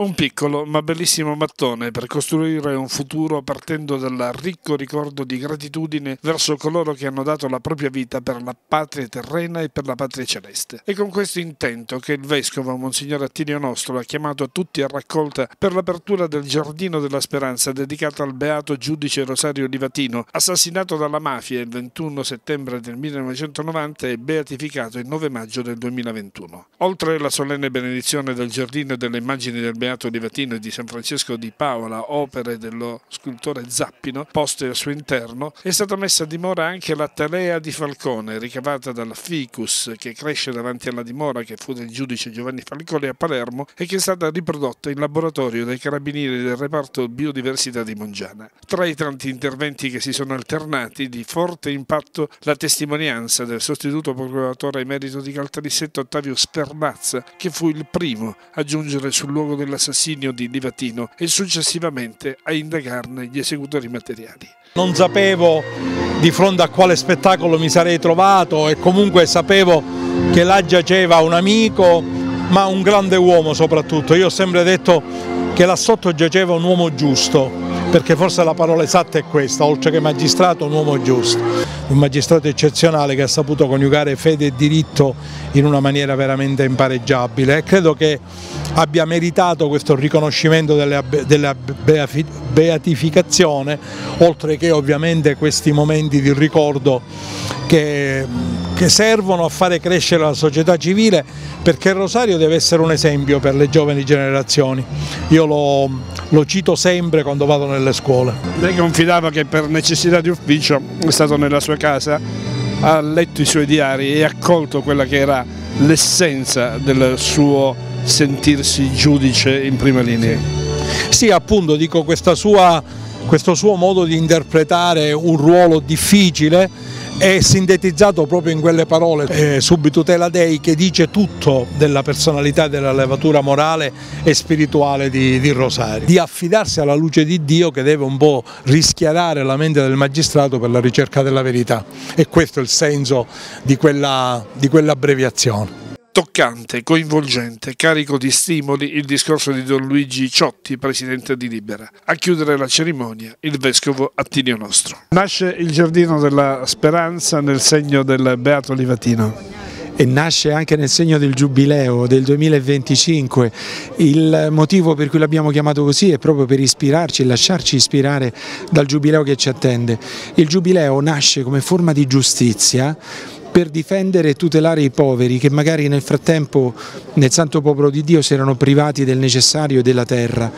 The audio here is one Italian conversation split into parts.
Un piccolo ma bellissimo mattone per costruire un futuro partendo dal ricco ricordo di gratitudine verso coloro che hanno dato la propria vita per la patria terrena e per la patria celeste. E con questo intento che il vescovo Monsignor Attilio Nostro ha chiamato tutti a raccolta per l'apertura del Giardino della Speranza dedicato al beato giudice Rosario Livatino, assassinato dalla mafia il 21 settembre del 1990 e beatificato il 9 maggio del 2021. Oltre la solenne benedizione del Giardino e delle immagini del beato Beato Livatino e di San Francesco di Paola, opere dello scultore Zappino, poste al suo interno, è stata messa a dimora anche la talea di Falcone, ricavata dal ficus che cresce davanti alla dimora che fu del giudice Giovanni Falcone a Palermo e che è stata riprodotta in laboratorio dai carabinieri del reparto biodiversità di Mongiana. Tra i tanti interventi che si sono alternati, di forte impatto la testimonianza del sostituto procuratore emerito di Caltanissetta Ottavio Spernazza, che fu il primo a giungere sul luogo della l'assassinio di Livatino e successivamente a indagarne gli esecutori materiali. Non sapevo di fronte a quale spettacolo mi sarei trovato e comunque sapevo che là giaceva un amico, ma un grande uomo soprattutto. Io ho sempre detto che là sotto giaceva un uomo giusto, perché forse la parola esatta è questa, oltre che magistrato un uomo giusto, un magistrato eccezionale che ha saputo coniugare fede e diritto in una maniera veramente impareggiabile e credo che abbia meritato questo riconoscimento della, beatificazione, oltre che ovviamente questi momenti di ricordo che, che servono a fare crescere la società civile perché Rosario deve essere un esempio per le giovani generazioni. Io lo, lo cito sempre quando vado nelle scuole. Lei confidava che per necessità di ufficio è stato nella sua casa, ha letto i suoi diari e ha accolto quella che era l'essenza del suo sentirsi giudice in prima linea. Sì, appunto, dico sua, questo suo modo di interpretare un ruolo difficile è sintetizzato proprio in quelle parole, eh, subtutela Dei, che dice tutto della personalità e della levatura morale e spirituale di, di, Rosario, di affidarsi alla luce di Dio che deve un po' rischiarare la mente del magistrato per la ricerca della verità. E questo è il senso di quell'abbreviazione. Toccante, coinvolgente, carico di stimoli il discorso di Don Luigi Ciotti, presidente di Libera. A chiudere la cerimonia il vescovo Attilio Nostro. Nasce il Giardino della Speranza nel segno del Beato Livatino e nasce anche nel segno del Giubileo del 2025. Il motivo per cui l'abbiamo chiamato così è proprio per ispirarci e lasciarci ispirare dal Giubileo che ci attende. Il Giubileo nasce come forma di giustizia per difendere e tutelare i poveri che magari nel frattempo nel santo popolo di Dio si erano privati del necessario della terra.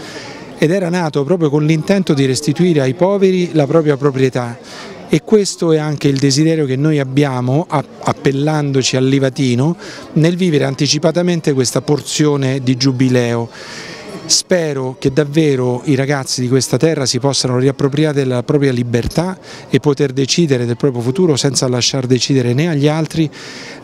Ed era nato proprio con l'intento di restituire ai poveri la propria proprietà. E questo è anche il desiderio che noi abbiamo appellandoci al Livatino nel vivere anticipatamente questa porzione di giubileo Spero che davvero i ragazzi di questa terra si possano riappropriare della propria libertà e poter decidere del proprio futuro senza lasciar decidere né agli altri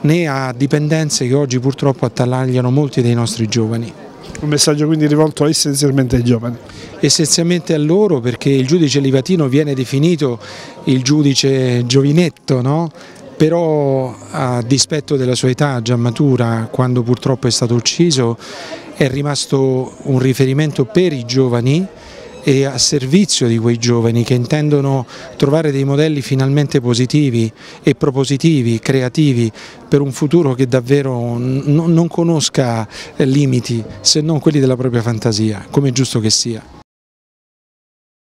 né a dipendenze che oggi purtroppo attanagliano molti dei nostri giovani. Un messaggio quindi rivolto essenzialmente ai giovani? Essenzialmente a loro perché il giudice Livatino viene definito il giudice giovinetto, no? Però a dispetto della sua età già matura, quando purtroppo è stato ucciso, è rimasto un riferimento per i giovani e a servizio di quei giovani che intendono trovare dei modelli finalmente positivi e propositivi, creativi per un futuro che davvero non conosca limiti se non quelli della propria fantasia, come è giusto che sia.